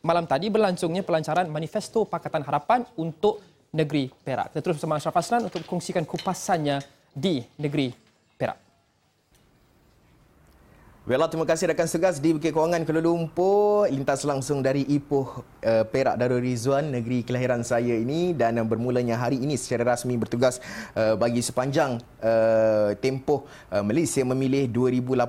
malam tadi berlangsungnya pelancaran Manifesto Pakatan Harapan untuk negeri Perak. Kita terus bersama Ashraf Aslan untuk kongsikan kupasannya di negeri Perak. Well, terima kasih rakan segas di Bukit Kewangan Kuala Lumpur. Lintas langsung dari Ipoh uh, Perak Darul Rizwan, negeri kelahiran saya ini dan uh, bermulanya hari ini secara rasmi bertugas uh, bagi sepanjang uh, tempoh uh, Malaysia memilih 2018 uh,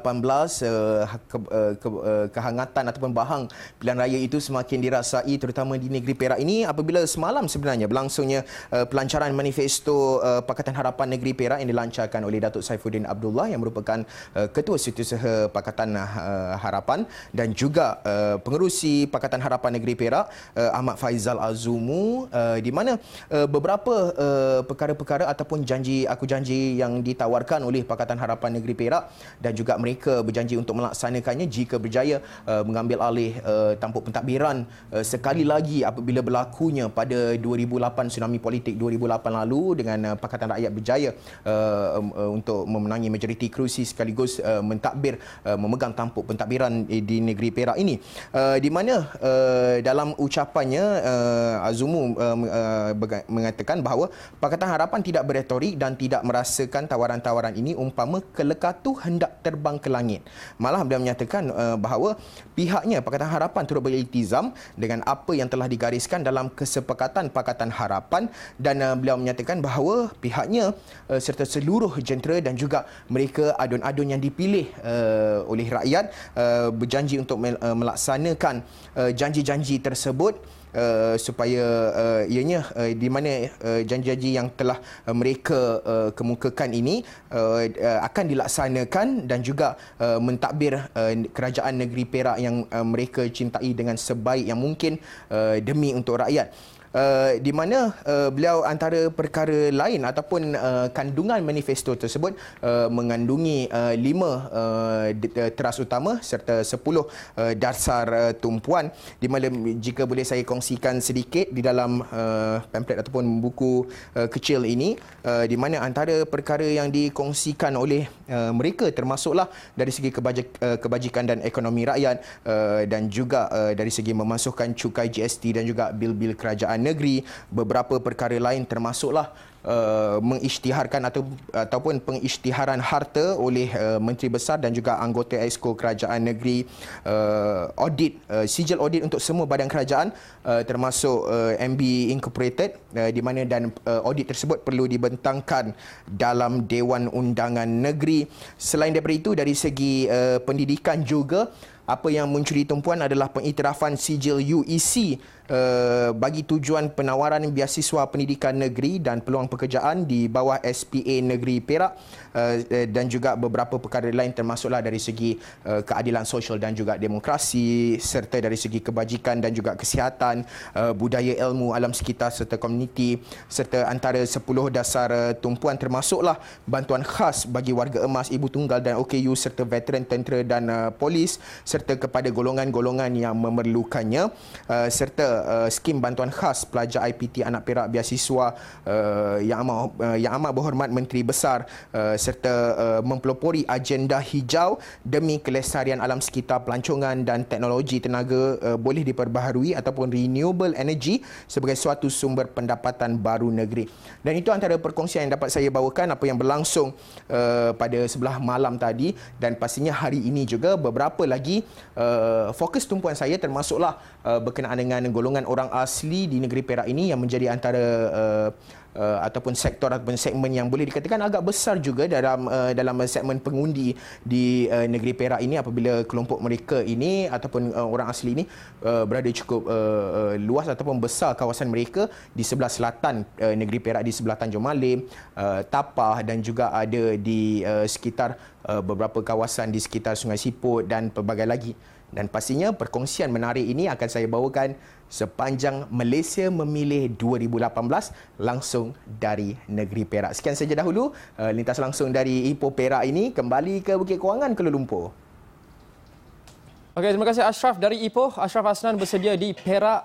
ke, uh, ke, uh, kehangatan ataupun bahang pilihan raya itu semakin dirasai terutama di negeri Perak ini apabila semalam sebenarnya berlangsungnya uh, pelancaran manifesto uh, Pakatan Harapan Negeri Perak yang dilancarkan oleh Datuk Saifuddin Abdullah yang merupakan uh, Ketua Setiausaha Pakatan Pakatan uh, Harapan dan juga uh, pengerusi Pakatan Harapan Negeri Perak uh, Ahmad Faizal Azumu uh, di mana uh, beberapa uh, perkara-perkara ataupun janji aku janji yang ditawarkan oleh Pakatan Harapan Negeri Perak dan juga mereka berjanji untuk melaksanakannya jika berjaya uh, mengambil alih uh, tampuk pentadbiran uh, sekali lagi apabila berlakunya pada 2008 tsunami politik 2008 lalu dengan uh, Pakatan Rakyat berjaya uh, uh, untuk memenangi majoriti kerusi sekaligus uh, mentadbir uh, memegang tampuk pentadbiran di negeri Perak ini. Uh, di mana uh, dalam ucapannya uh, Azumu uh, uh, mengatakan bahawa Pakatan Harapan tidak berretorik dan tidak merasakan tawaran-tawaran ini umpama kelekatu hendak terbang ke langit. Malah beliau menyatakan uh, bahawa pihaknya Pakatan Harapan turut beriltizam dengan apa yang telah digariskan dalam kesepakatan Pakatan Harapan dan uh, beliau menyatakan bahawa pihaknya uh, serta seluruh jentera dan juga mereka adun-adun yang dipilih uh, oleh rakyat uh, berjanji untuk uh, melaksanakan uh, janji-janji tersebut Uh, supaya uh, ianya uh, di mana uh, janji-janji yang telah uh, mereka uh, kemukakan ini uh, uh, akan dilaksanakan dan juga uh, mentadbir uh, kerajaan negeri Perak yang uh, mereka cintai dengan sebaik yang mungkin uh, demi untuk rakyat. Uh, di mana uh, beliau antara perkara lain ataupun uh, kandungan manifesto tersebut uh, mengandungi uh, lima uh, teras utama serta sepuluh uh, dasar uh, tumpuan. Di mana jika boleh saya kongsikan sedikit di dalam uh, pamphlet ataupun buku uh, kecil ini uh, di mana antara perkara yang dikongsikan oleh uh, mereka termasuklah dari segi kebajik, uh, kebajikan dan ekonomi rakyat uh, dan juga uh, dari segi memasukkan cukai GST dan juga bil-bil kerajaan negeri beberapa perkara lain termasuklah uh, mengisytiharkan atau ataupun pengisytiharan harta oleh uh, menteri besar dan juga anggota exco kerajaan negeri uh, audit uh, sijil audit untuk semua badan kerajaan uh, termasuk uh, MB Incorporated uh, di mana dan uh, audit tersebut perlu dibentangkan dalam Dewan Undangan Negeri. Selain daripada itu dari segi uh, pendidikan juga apa yang mencuri tumpuan adalah pengiktirafan sijil UEC uh, bagi tujuan penawaran biasiswa pendidikan negeri dan peluang pekerjaan di bawah SPA Negeri Perak uh, dan juga beberapa perkara lain termasuklah dari segi uh, keadilan sosial dan juga demokrasi serta dari segi kebajikan dan juga kesihatan, uh, budaya ilmu alam sekitar serta komuniti serta antara 10 dasar uh, tumpuan termasuklah bantuan khas bagi warga emas, ibu tunggal dan OKU serta veteran tentera dan uh, polis serta kepada golongan-golongan yang memerlukannya uh, serta uh, skim bantuan khas pelajar IPT anak perak biasiswa uh, yang amat uh, yang amat berhormat menteri besar uh, serta uh, mempelopori agenda hijau demi kelestarian alam sekitar pelancongan dan teknologi tenaga uh, boleh diperbaharui ataupun renewable energy sebagai suatu sumber pendapatan baru negeri. Dan itu antara perkongsian yang dapat saya bawakan apa yang berlangsung uh, pada sebelah malam tadi dan pastinya hari ini juga. Beberapa lagi uh, fokus tumpuan saya termasuklah uh, berkenaan dengan golongan orang asli di negeri Perak ini yang menjadi antara uh, uh, ataupun sektor ataupun segmen yang boleh dikatakan agak besar juga dalam uh, dalam segmen pengundi di uh, negeri Perak ini apabila kelompok mereka ini ataupun uh, orang asli ini uh, berada cukup uh, uh, luas ataupun besar kawasan mereka di sebelah selatan uh, negeri Perak di sebelah Tanjung Malim, uh, Tapah dan juga ada di uh, sekitar uh, beberapa kawasan di sekitar Sungai Siput dan pelbagai lagi. Dan pastinya perkongsian menarik ini akan saya bawakan sepanjang Malaysia memilih 2018 langsung dari negeri Perak. Sekian saja dahulu uh, lintas langsung dari Ipoh Perak ini kembali ke Bukit Kewangan Kuala Lumpur. Okey, terima kasih Ashraf dari Ipoh. Ashraf Asnan bersedia di Perak